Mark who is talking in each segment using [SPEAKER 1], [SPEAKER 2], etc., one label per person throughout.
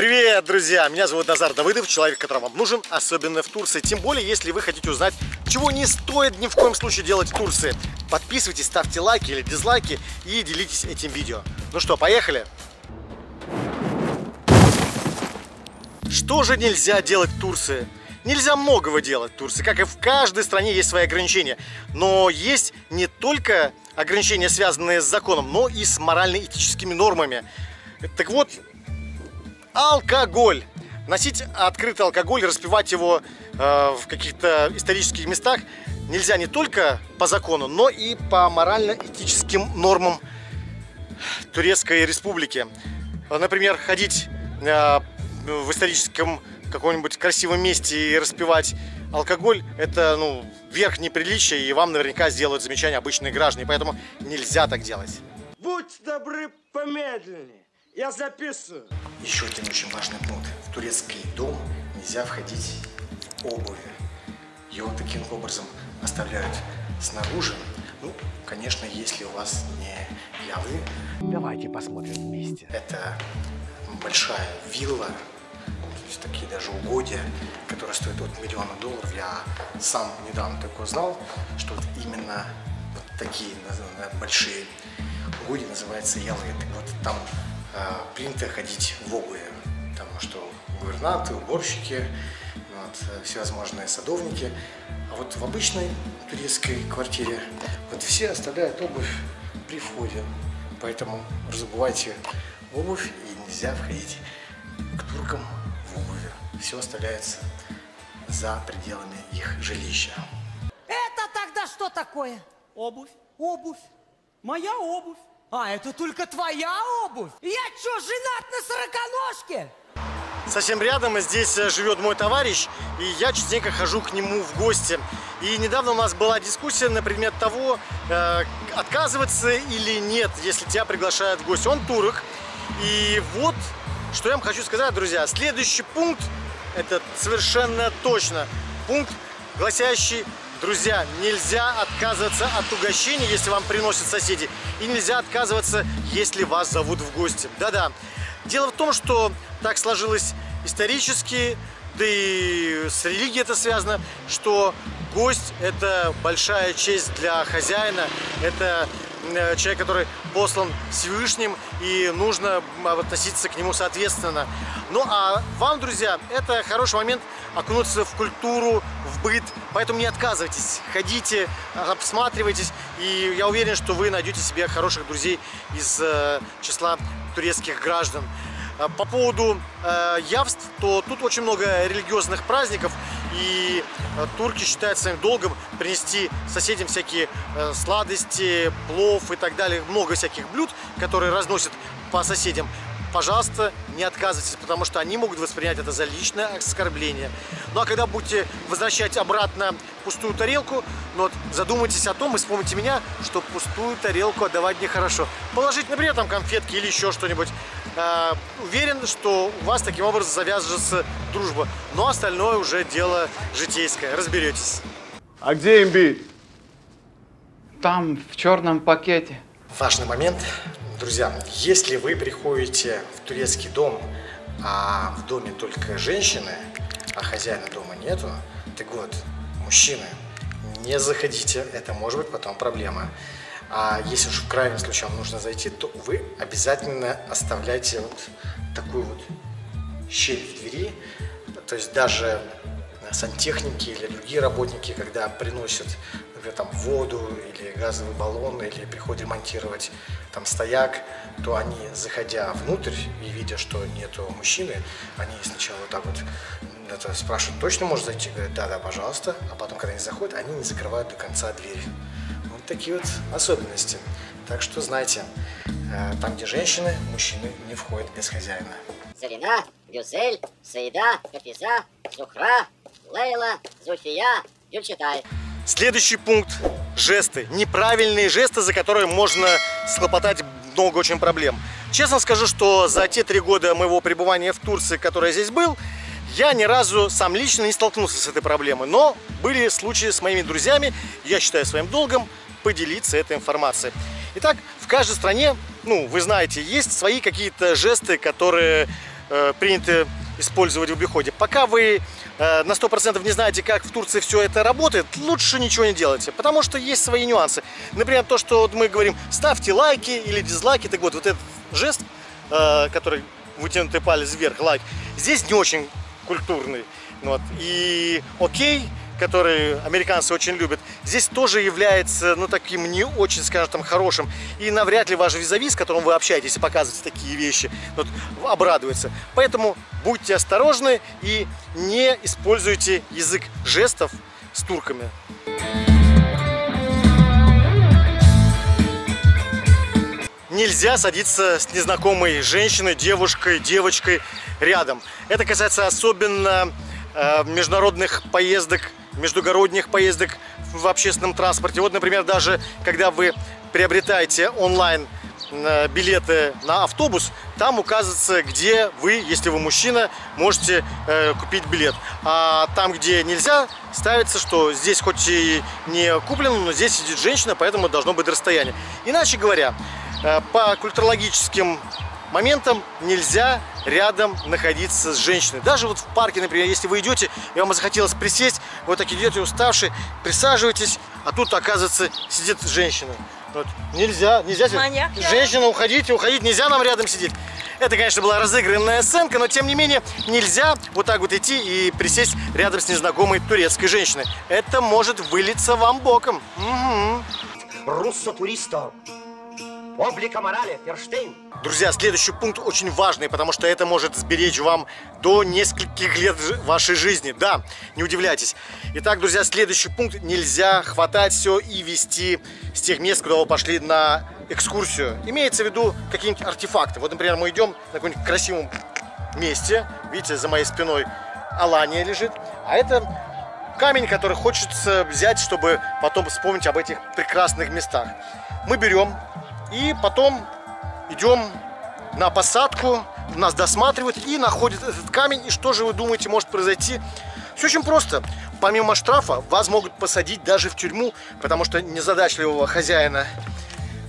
[SPEAKER 1] Привет, друзья! Меня зовут Назар Давыдов, человек, который вам нужен, особенно в Турции. Тем более, если вы хотите узнать, чего не стоит ни в коем случае делать в Турции. Подписывайтесь, ставьте лайки или дизлайки и делитесь этим видео. Ну что, поехали! Что же нельзя делать в Турции? Нельзя многого делать в Турции, как и в каждой стране есть свои ограничения. Но есть не только ограничения, связанные с законом, но и с морально-этическими нормами. Так вот, алкоголь. Носить открытый алкоголь, распивать его э, в каких-то исторических местах нельзя не только по закону, но и по морально-этическим нормам Турецкой Республики. Например, ходить э, в историческом каком-нибудь красивом месте и распивать алкоголь, это ну, верх неприличия, и вам наверняка сделают замечание обычные граждане, поэтому нельзя так делать.
[SPEAKER 2] Будь добры помедленнее. Я записываю.
[SPEAKER 1] Еще один очень важный пункт. В турецкий дом нельзя входить в обуви. Его таким образом оставляют снаружи. Ну, конечно, если у вас не ялы.
[SPEAKER 2] Давайте посмотрим вместе.
[SPEAKER 1] Это большая вилла, то есть такие даже угодья, которые стоят от миллиона долларов. Я сам недавно только узнал, что вот именно вот такие большие угодья называются ялы. Так вот там принято ходить в обуви, потому что гувернанты, уборщики, вот, всевозможные садовники. А вот в обычной турецкой квартире вот все оставляют обувь при входе. Поэтому разобывайте обувь и нельзя входить к туркам в обуви. Все оставляется за пределами их жилища.
[SPEAKER 3] Это тогда что такое?
[SPEAKER 4] Обувь.
[SPEAKER 3] Обувь.
[SPEAKER 4] Моя обувь.
[SPEAKER 3] А, это только твоя обувь? Я что, женат на сороконожке?
[SPEAKER 1] Совсем рядом здесь э, живет мой товарищ, и я частенько хожу к нему в гости. И недавно у нас была дискуссия на предмет того, э, отказываться или нет, если тебя приглашают в гости. Он турок. И вот, что я вам хочу сказать, друзья. Следующий пункт, это совершенно точно пункт, гласящий Друзья, нельзя отказываться от угощений, если вам приносят соседи. И нельзя отказываться, если вас зовут в гости. Да-да. Дело в том, что так сложилось исторически, да и с религией это связано, что гость – это большая честь для хозяина, это человек, который послан Всевышним, и нужно относиться к нему соответственно. Ну а вам, друзья, это хороший момент окунуться в культуру, в быт, поэтому не отказывайтесь, ходите, обсматривайтесь, и я уверен, что вы найдете себе хороших друзей из э, числа турецких граждан. А по поводу э, явств, то тут очень много религиозных праздников, и э, турки считают своим долгом принести соседям всякие э, сладости, плов и так далее, много всяких блюд, которые разносят по соседям пожалуйста, не отказывайтесь, потому что они могут воспринять это за личное оскорбление. Ну а когда будете возвращать обратно пустую тарелку, ну, вот, задумайтесь о том и вспомните меня, что пустую тарелку отдавать нехорошо. Положить, например, там конфетки или еще что-нибудь. Э, уверен, что у вас таким образом завяжется дружба. Но остальное уже дело житейское. Разберетесь.
[SPEAKER 5] А где имбирь?
[SPEAKER 6] Там, в черном пакете.
[SPEAKER 1] Важный момент. Друзья, если вы приходите в турецкий дом, а в доме только женщины, а хозяина дома нету, так вот, мужчины, не заходите, это может быть потом проблема. А если уж в крайнем случае вам нужно зайти, то вы обязательно оставляйте вот такую вот щель в двери. То есть даже сантехники или другие работники, когда приносят, например, там воду или газовый баллон, или приходят ремонтировать там стояк, то они, заходя внутрь и видя, что нету мужчины, они сначала вот так вот это спрашивают, точно можно зайти? Говорят, да, да, пожалуйста. А потом, когда они заходят, они не закрывают до конца дверь. Такие вот особенности. Так что знайте, э, там, где женщины, мужчины не входят без хозяина.
[SPEAKER 7] Зарина, Гюзель, Саида, Хафиза, Зухра, Лейла, Зульфия, Гюльчатай.
[SPEAKER 1] Следующий пункт – жесты. Неправильные жесты, за которые можно схлопотать много очень проблем. Честно скажу, что за те три года моего пребывания в Турции, который я здесь был, я ни разу сам лично не столкнулся с этой проблемой. Но были случаи с моими друзьями, я считаю своим долгом поделиться этой информацией. Итак, в каждой стране, ну, вы знаете, есть свои какие-то жесты, которые э, принято использовать в обиходе. Пока вы э, на 100% не знаете, как в Турции все это работает, лучше ничего не делайте, потому что есть свои нюансы. Например, то, что вот мы говорим, ставьте лайки или дизлайки, так вот, вот этот жест, э, который вытянутый палец вверх, лайк, здесь не очень культурный. Вот. И окей, который американцы очень любят, здесь тоже является, ну, таким не очень, скажем, там, хорошим. И навряд ли ваш визави, с которым вы общаетесь и показываете такие вещи, вот, обрадуется. Поэтому будьте осторожны и не используйте язык жестов с турками. Нельзя садиться с незнакомой женщиной, девушкой, девочкой рядом. Это касается особенно э, международных поездок, междугородних поездок в общественном транспорте. Вот, например, даже когда вы приобретаете онлайн э, билеты на автобус, там указывается, где вы, если вы мужчина, можете э, купить билет. А там, где нельзя, ставится, что здесь хоть и не куплено, но здесь сидит женщина, поэтому должно быть расстояние. Иначе говоря, э, по культурологическим моментам нельзя рядом находиться с женщиной. Даже вот в парке, например, если вы идете, и вам захотелось присесть, вы так идете уставший, присаживаетесь, а тут, оказывается, сидит женщина. Вот. Нельзя, нельзя.
[SPEAKER 5] Маньяк, я.
[SPEAKER 1] Женщина, уходите, уходить, нельзя нам рядом сидеть. Это, конечно, была разыгранная сценка, но тем не менее нельзя вот так вот идти и присесть рядом с незнакомой турецкой женщиной. Это может вылиться вам боком. Мгм.
[SPEAKER 2] Руссо туристо. Облика морали, Ферштейн.
[SPEAKER 1] Друзья, следующий пункт очень важный, потому что это может сберечь вам до нескольких лет вашей жизни. Да, не удивляйтесь. Итак, друзья, следующий пункт. Нельзя хватать все и вести с тех мест, куда вы пошли на экскурсию. Имеется в виду какие-нибудь артефакты. Вот, например, мы идем на каком-нибудь красивом месте. Видите, за моей спиной Алания лежит. А это камень, который хочется взять, чтобы потом вспомнить об этих прекрасных местах. Мы берем и потом идем на посадку, нас досматривают и находят этот камень. И что же вы думаете может произойти? Все очень просто. Помимо штрафа вас могут посадить даже в тюрьму, потому что незадачливого хозяина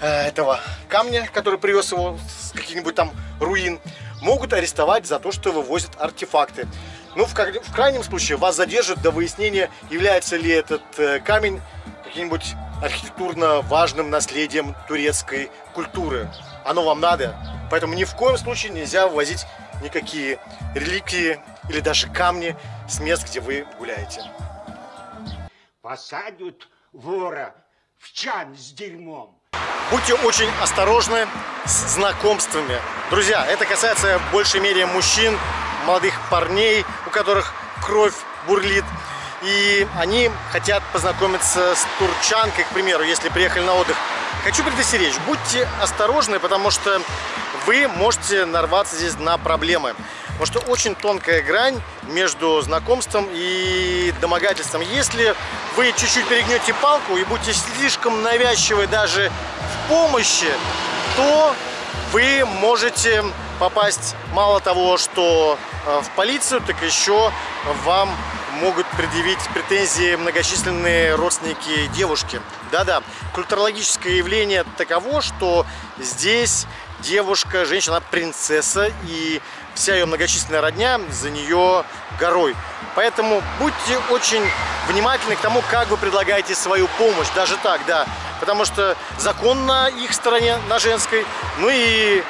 [SPEAKER 1] э, этого камня, который привез его с каких-нибудь там руин, могут арестовать за то, что вывозят артефакты. Ну, в, в крайнем случае, вас задержат до выяснения, является ли этот э, камень каким-нибудь архитектурно важным наследием турецкой культуры. Оно вам надо. Поэтому ни в коем случае нельзя вывозить никакие реликвии или даже камни с мест, где вы гуляете.
[SPEAKER 2] Посадят вора в чан с дерьмом.
[SPEAKER 1] Будьте очень осторожны с знакомствами. Друзья, это касается в большей мере мужчин, молодых парней, у которых кровь бурлит. И они хотят познакомиться с турчанкой, к примеру, если приехали на отдых. Хочу предостеречь, будьте осторожны, потому что вы можете нарваться здесь на проблемы. Потому что очень тонкая грань между знакомством и домогательством. Если вы чуть-чуть перегнете палку и будете слишком навязчивы даже в помощи, то вы можете попасть мало того, что э, в полицию, так еще вам могут предъявить претензии многочисленные родственники девушки. Да-да, культурологическое явление таково, что здесь девушка, женщина, принцесса, и вся ее многочисленная родня за нее горой. Поэтому будьте очень внимательны к тому, как вы предлагаете свою помощь, даже так, да. Потому что закон на их стороне, на женской, ну и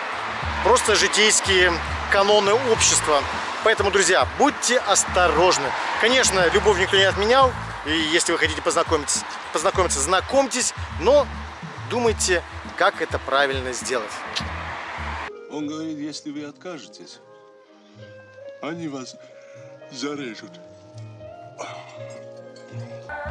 [SPEAKER 1] просто житейские каноны общества. Поэтому, друзья, будьте осторожны. Конечно, любовь никто не отменял, и если вы хотите познакомиться, познакомиться, знакомьтесь, но думайте, как это правильно сделать.
[SPEAKER 8] Он говорит, если вы откажетесь, они вас зарежут.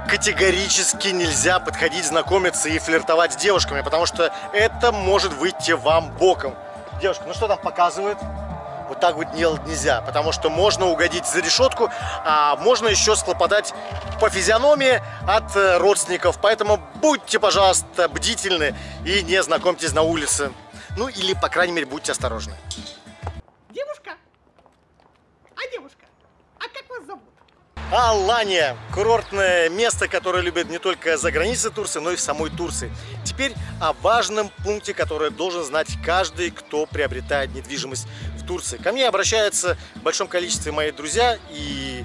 [SPEAKER 1] Категорически нельзя подходить, знакомиться и флиртовать с девушками, потому что это может выйти вам боком. Девушка, ну что там показывает? Вот так вот делать нельзя, потому что можно угодить за решетку, а можно еще схлопотать по физиономии от э, родственников. Поэтому будьте, пожалуйста, бдительны и не знакомьтесь на улице. Ну или, по крайней мере, будьте осторожны.
[SPEAKER 3] Девушка? А девушка? А как вас зовут?
[SPEAKER 1] Алания – курортное место, которое любят не только за границей Турции, но и в самой Турции. Теперь о важном пункте, который должен знать каждый, кто приобретает недвижимость Турции. Ко мне обращаются в большом количестве мои друзья и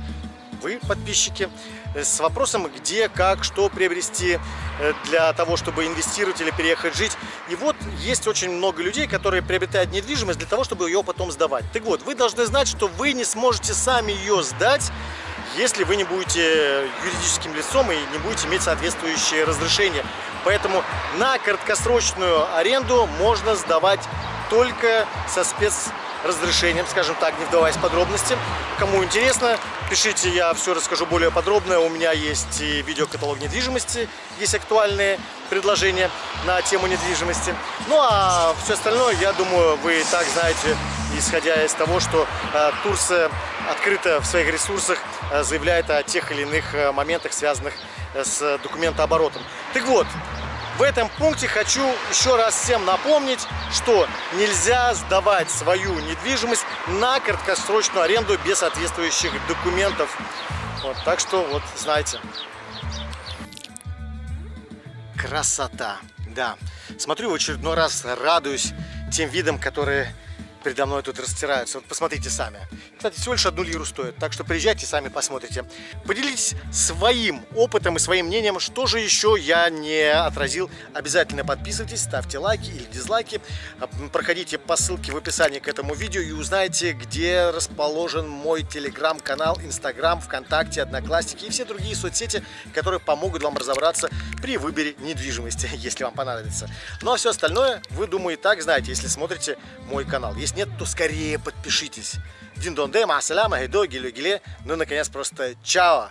[SPEAKER 1] вы, подписчики, э, с вопросом, где, как, что приобрести э, для того, чтобы инвестировать или переехать жить. И вот есть очень много людей, которые приобретают недвижимость для того, чтобы ее потом сдавать. Так вот, вы должны знать, что вы не сможете сами ее сдать, если вы не будете юридическим лицом и не будете иметь соответствующее разрешение. Поэтому на краткосрочную аренду можно сдавать только со спецразрешением, скажем так, не вдаваясь в подробности. Кому интересно, пишите, я все расскажу более подробно. У меня есть и видеокаталог недвижимости, есть актуальные предложения на тему недвижимости. Ну а все остальное, я думаю, вы и так знаете, исходя из того, что э, Турция открыто в своих ресурсах э, заявляет о тех или иных э, моментах, связанных э, с документооборотом. Так вот, в этом пункте хочу еще раз всем напомнить, что нельзя сдавать свою недвижимость на краткосрочную аренду без соответствующих документов. Вот, так что вот знайте. Красота, да. Смотрю в очередной раз, радуюсь тем видам, которые передо мной тут растираются. Вот посмотрите сами. Кстати, всего лишь одну лиру стоит, так что приезжайте, сами посмотрите. Поделитесь своим опытом и своим мнением, что же еще я не отразил. Обязательно подписывайтесь, ставьте лайки или дизлайки. Проходите по ссылке в описании к этому видео и узнаете, где расположен мой телеграм-канал, инстаграм, вконтакте, одноклассники и все другие соцсети, которые помогут вам разобраться при выборе недвижимости, если вам понадобится. Ну а все остальное вы, думаю, и так знаете, если смотрите мой канал. Если нет, то скорее подпишитесь. Дин-дон-де, ма-саляма, гидо, гиле-гиле. Ну, наконец, просто чао!